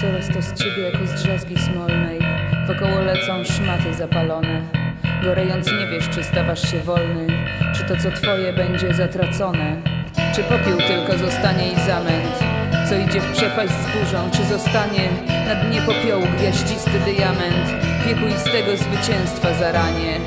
Coraz to z ciebie jako z drzazgi smolnej. Wokoło lecą szmaty zapalone. Gorejąc nie wiesz, czy stawasz się wolny Czy to co twoje będzie zatracone. Czy popiół tylko zostanie i zamęt? Co idzie w przepaść z burzą? Czy zostanie na dnie popiołu Gwiaździsty diament Wiekuistego zwycięstwa zaranie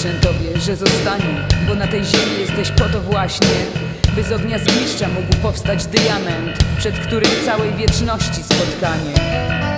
życzę Tobie, że zostanie Bo na tej ziemi jesteś po to właśnie By z ognia zgliszcza mógł powstać diament Przed którym całej wieczności spotkanie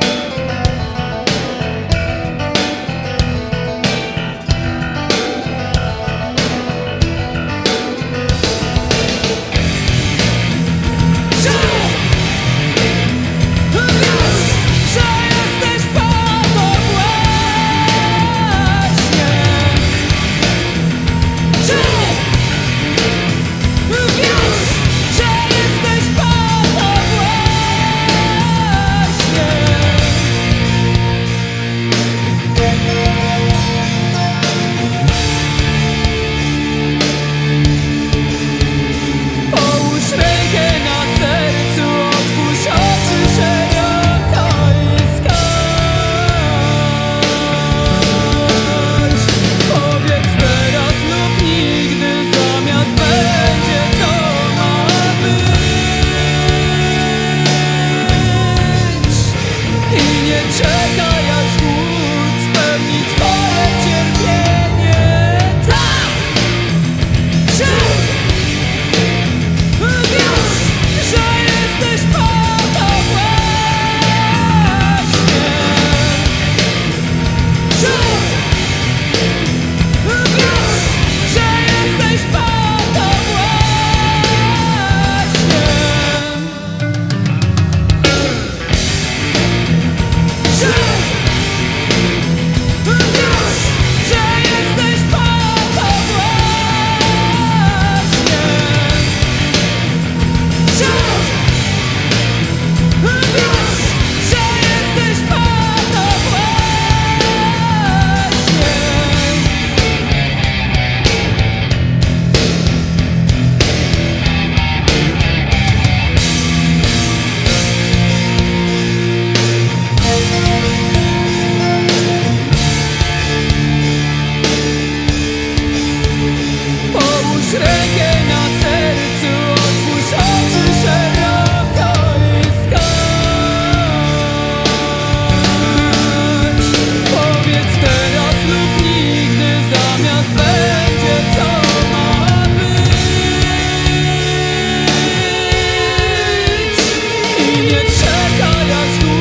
Silnie czeka nas